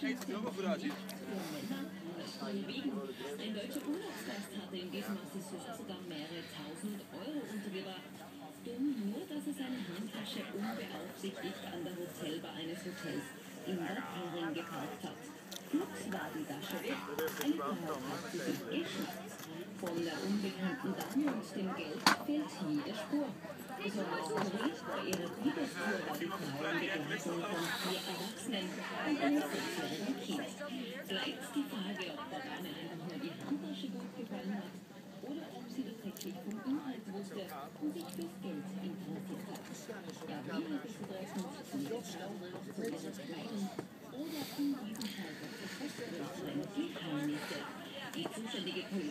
Ein deutscher Urlaubsgast hatte in Accessoire sogar mehrere tausend Euro. Dumm nur, dass er seine Handtasche unbeaufsichtigt an der Hotelbar eines Hotels in Köln geparkt hat. Flugs war die Tasche weg. Eine Frau hat. Von der unbekannten Dame und dem Geld fehlt jede Spur. Die die oder Kleidung oder in diesem Fall das Geheimnisse. Die zuständige Polizei